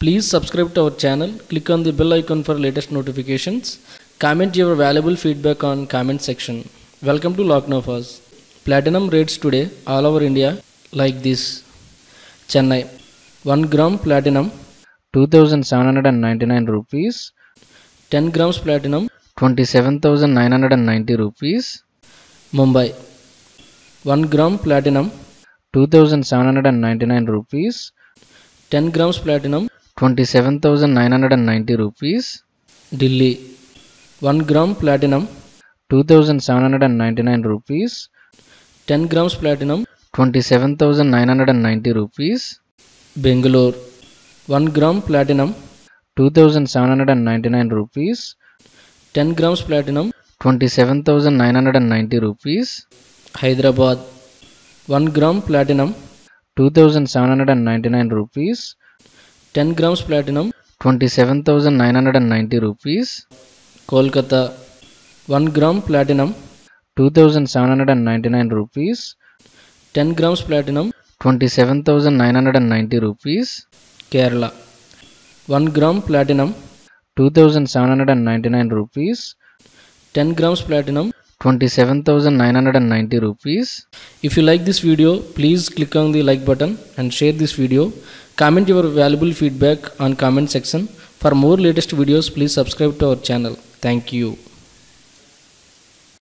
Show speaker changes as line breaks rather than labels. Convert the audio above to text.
Please subscribe to our channel. Click on the bell icon for latest notifications. Comment your valuable feedback on comment section. Welcome to Laacnofas. Platinum rates today all over India like this. Chennai 1 gram platinum
2799 rupees
10 grams platinum
27990 rupees
Mumbai 1 gram platinum
2799 rupees
10 grams platinum
27990 rupees.
Delhi 1 gram platinum
2799 rupees.
10 grams platinum
27990 rupees.
Bangalore 1 gram platinum
2799 rupees.
10 grams platinum
27990 rupees.
Hyderabad 1 gram platinum
2799 rupees
10 grams platinum.
27990 rupees.
Kolkata. 1 gram platinum.
2799 rupees.
10 grams platinum.
27990 rupees.
Kerala. 1 gram platinum.
2799 rupees.
10 grams platinum
27990 rupees
If you like this video, please click on the like button and share this video. Comment your valuable feedback on comment section. For more latest videos, please subscribe to our channel. Thank you.